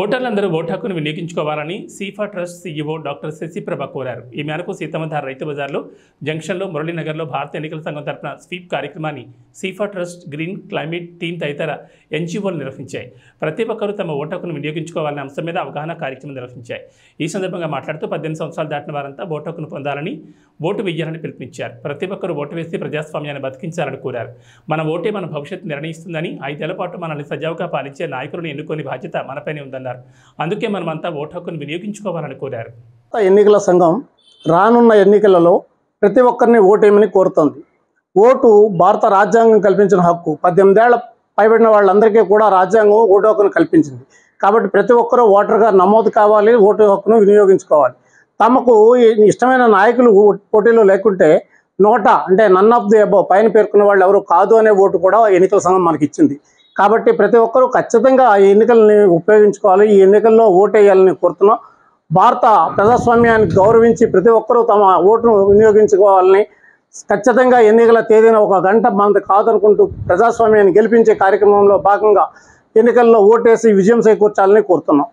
ఓటర్లందరూ ఓటు హక్కును వినియోగించుకోవాలని సీఫా ట్రస్ట్ సీఈఓ డాక్టర్ శశిప్రభ కోరారు. ఈ మేరకు సీతమ్మధార రైతు బజార్లో జంక్షన్లో మురళీనగర్లో భారత ఎన్నికల సంఘం తరపున స్వీప్ కార్యక్రమాన్ని సీఫా ట్రస్ట్ గ్రీన్ క్లైమేట్ టీమ్ తదితర ఎన్జీఓలు నిర్వహించాయి. ప్రతి ఒక్కరూ తమ ఓటు హక్కును వినియోగించుకోవాలనే అంశం మీద అవగాహన కార్యక్రమం నిర్వహించాయి. ఈ సందర్భంగా మాట్లాడుతూ పద్దెనిమిది సంవత్సరాలు దాటిన వారంతా ఓటు హక్కును పొందాలని ఓటు వేయాలని పిలుపునిచ్చారు. ప్రతి ఒక్కరూ ఓటు వేసి ప్రజాస్వామ్యాన్ని బతికించాలని కోరారు. మన ఓటే మన భవిష్యత్తు నిర్ణయిస్తుందని ఐదేళ్ళ పాటు మనల్ని సజావుగా పాలించే నాయకులను ఎన్నుకొని బాధ్యత మనపైనే ఉందన్నారు. అందుకే మనమంతా ఓటు హక్కును వినియోగించుకోవాలని కోరారు. ఎన్నికల సంఘం రానున్న ఎన్నికలలో ప్రతి ఒక్కరిని ఓటేయమని కోరుతోంది. ఓటు భారత రాజ్యాంగం కల్పించిన హక్కు. పద్దెనిమిదేళ్ళ పైబడిన వాళ్ళందరికీ కూడా రాజ్యాంగం ఓటు హక్కును కల్పించింది. కాబట్టి ప్రతి ఒక్కరూ ఓటర్గా నమోదు కావాలి ఓటు హక్కును వినియోగించుకోవాలి. తమకు ఇష్టమైన నాయకులు పోటీలో లేకుంటే నోటా అంటే నన్ ఆఫ్ ది అబో పైన పేర్కొన్న వాళ్ళు ఎవరు కాదు అనే ఓటు కూడా ఎన్నికల సంఘం మనకి ఇచ్చింది కాబట్టి ప్రతి ఒక్కరూ ఖచ్చితంగా ఈ ఎన్నికల్ని ఉపయోగించుకోవాలి ఈ ఎన్నికల్లో ఓటేయాలని కోరుతున్నాం. భారత ప్రజాస్వామ్యాన్ని గౌరవించి ప్రతి ఒక్కరూ తమ ఓటును వినియోగించుకోవాలని ఖచ్చితంగా ఎన్నికల తేదీన ఒక గంట మంది కాదనుకుంటూ ప్రజాస్వామ్యాన్ని గెలిపించే కార్యక్రమంలో భాగంగా ఎన్నికల్లో ఓటేసి విజయం చేకూర్చాలని కోరుతున్నాం.